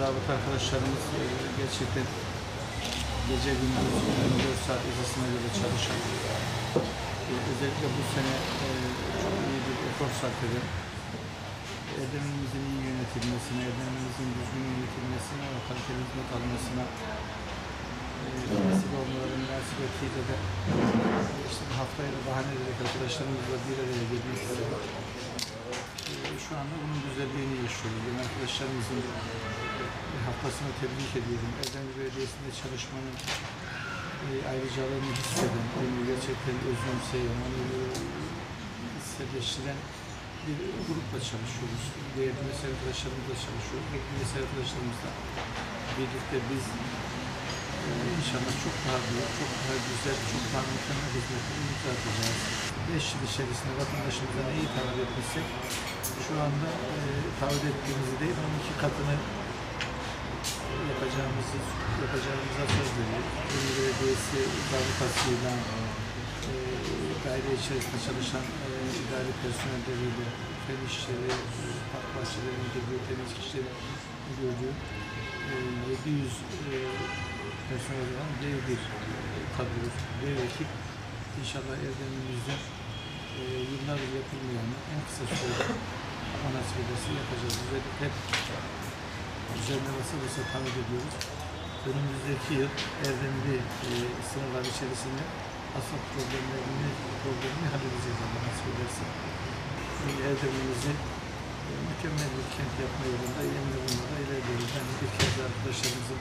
zabıta arkadaşlarımız e, gerçekten gece gündüz 24 saat esasına göre çalışan, e, özellikle bu sene e, çok iyi bir efor sarf eden, Erdemimizin iyi yönetilmesine, Erdemimizin düzgün yönetilmesine ve kaliteli hizmet almasına vesile olmaları münasebetiyle de işte haftayı da bahane ederek arkadaşlarımızla bir araya gelmek şu anda bunun güzelliğini yaşıyoruz. Arkadaşlarımızın haftasını tebrik ediyorum. Erdemli Belediyesi'nde çalışmanın e, ayrıcalığını hisseden, onu gerçekten özümseyen, onu hissetleştiren bir grupla çalışıyoruz. Değerli mesele arkadaşlarımızla çalışıyoruz. Bekli mesele arkadaşlarımızla birlikte biz e, inşallah çok daha büyük, çok daha güzel, çok daha mükemmel hizmetleri imza atacağız. 5 yıl içerisinde vatandaşımıza neyi taahhüt etmişsek şu anda e, taahhüt ettiğimizi değil, onun iki katını yapacağımızı yapacağımıza söz veriyoruz. Ünlü Belediyesi zabıtasıyla e, daire içerisinde çalışan e, idari personelleriyle, fen işleri, e, park bahçeleri müdürlüğü, temiz işleri müdürlüğü e, 700 e, personel olan dev bir kadro, dev ekip inşallah Erdemimizde e, yıllardır yapılmayan en kısa sürede ama nasip yapacağız. Özellikle basa basa taahhüt ediyoruz. Önümüzdeki yıl Erdemli e, sınırlar içerisinde asfalt problemlerini, problemini halledeceğiz Allah nasip ederse. Çünkü Erdemli'mizi e, mükemmel bir kent yapma yolunda yemin bulmada ilerliyoruz. Ben bir kez arkadaşlarımızın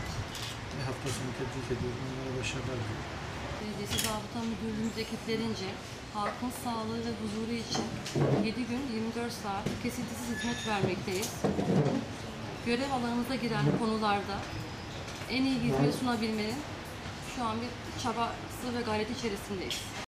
e, haftasını tebrik ediyorum. Onlara başarılar diliyorum. Belediyesi Zabıta Müdürlüğümüz ekiplerince halkın sağlığı ve huzuru için 7 gün 24 saat kesintisiz hizmet vermekteyiz. Görev alanımıza giren konularda en iyi hizmet sunabilmenin şu an bir çabası ve gayreti içerisindeyiz.